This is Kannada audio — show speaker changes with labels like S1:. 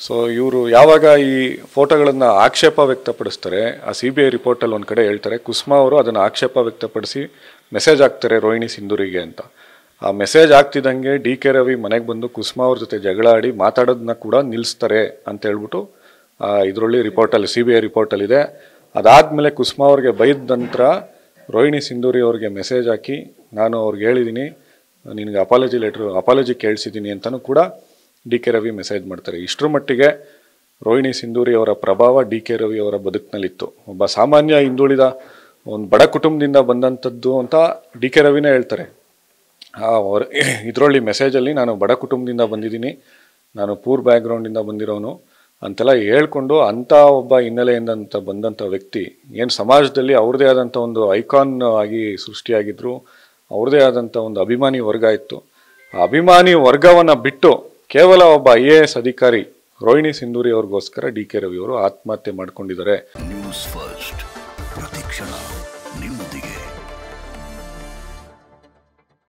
S1: ಸೊ ಇವರು ಯಾವಾಗ ಈ ಫೋಟೋಗಳನ್ನು ಆಕ್ಷೇಪ ವ್ಯಕ್ತಪಡಿಸ್ತಾರೆ, ಆ ಸಿ ಬಿ ಐ ರಿಪೋರ್ಟಲ್ಲಿ ಒಂದು ಕಡೆ ಹೇಳ್ತಾರೆ, ಕುಸ್ಮಾ ಅವರು ಅದನ್ನು ಆಕ್ಷೇಪ ವ್ಯಕ್ತಪಡಿಸಿ ಮೆಸೇಜ್ ಹಾಕ್ತಾರೆ ರೋಹಿಣಿ ಸಿಂಧೂರಿಗೆ ಅಂತ. ಆ ಮೆಸೇಜ್ ಆಗ್ತಿದ್ದಂಗೆ ಡಿ ಕೆ ರವಿ ಮನೆಗೆ ಬಂದು ಕುಸ್ಮಾ ಅವ್ರ ಜೊತೆ ಜಗಳ ಆಡಿ ಮಾತಾಡೋದನ್ನ ಕೂಡ ನಿಲ್ಲಿಸ್ತಾರೆ ಅಂತ ಹೇಳ್ಬಿಟ್ಟು ಇದರಲ್ಲಿ ರಿಪೋರ್ಟಲ್ಲಿ ಸಿ ಬಿ ಐ ರಿಪೋರ್ಟಲ್ಲಿದೆ ಅದಾದಮೇಲೆ ಕುಸ್ಮಾ ಅವ್ರಿಗೆ ಬೈದ ನಂತರ ರೋಹಿಣಿ ಸಿಂಧೂರಿ ಅವ್ರಿಗೆ ಮೆಸೇಜ್ ಹಾಕಿ, ನಾನು ಅವ್ರಿಗೆ ಹೇಳಿದ್ದೀನಿ ನಿನಗೆ ಅಪಾಲಜಿ ಲೆಟ್ರು ಅಪಾಲಜಿ ಕೇಳಿಸಿದ್ದೀನಿ ಅಂತಲೂ ಕೂಡ ಡಿ ಕೆ ರವಿ ಮೆಸೇಜ್ ಮಾಡ್ತಾರೆ. ಇಷ್ಟರ ಮಟ್ಟಿಗೆ ರೋಹಿಣಿ ಸಿಂಧೂರಿ ಅವರ ಪ್ರಭಾವ ಡಿ ಕೆ ರವಿ ಅವರ ಬದುಕಿನಲ್ಲಿತ್ತು. ಒಬ್ಬ ಸಾಮಾನ್ಯ ಹಿಂದುಳಿದ ಒಂದು ಬಡ ಕುಟುಂಬದಿಂದ ಬಂದಂಥದ್ದು ಅಂತ ಡಿ ಕೆ ರವಿನೇ ಹೇಳ್ತಾರೆ. ಇದರಲ್ಲಿ ಮೆಸೇಜಲ್ಲಿ ನಾನು ಬಡ ಕುಟುಂಬದಿಂದ ಬಂದಿದ್ದೀನಿ, ನಾನು ಪೂರ್ ಬ್ಯಾಕ್ಗ್ರೌಂಡಿಂದ ಬಂದಿರೋನು ಅಂತೆಲ್ಲ ಹೇಳ್ಕೊಂಡು ಅಂಥ ಒಬ್ಬ ಹಿನ್ನೆಲೆಯಿಂದ ಬಂದಂಥ ವ್ಯಕ್ತಿ, ಏನು ಸಮಾಜದಲ್ಲಿ ಅವ್ರದೇ ಆದಂಥ ಒಂದು ಐಕಾನ್ ಆಗಿ ಸೃಷ್ಟಿಯಾಗಿದ್ರು, ಅವ್ರದೇ ಆದಂಥ ಒಂದು ಅಭಿಮಾನಿ ವರ್ಗ ಇತ್ತು. ಆ ಅಭಿಮಾನಿ ವರ್ಗವನ್ನು ಬಿಟ್ಟು ಕೇವಲ ಒಬ್ಬ ಐ ಎ ಎಸ್ ಅಧಿಕಾರಿ ರೋಹಿಣಿ ಸಿಂಧೂರಿ ಅವ್ರಿಗೋಸ್ಕರ ಡಿ ಕೆ ರವಿ ಅವರು ಆತ್ಮಹತ್ಯೆ ಮಾಡಿಕೊಂಡಿದ್ದಾರೆ.
S2: ನ್ಯೂಸ್ ಫಸ್ಟ್ ಪ್ರತಿಕ್ಷಣ ನಿಮ್ಮೊಂದಿಗೆ.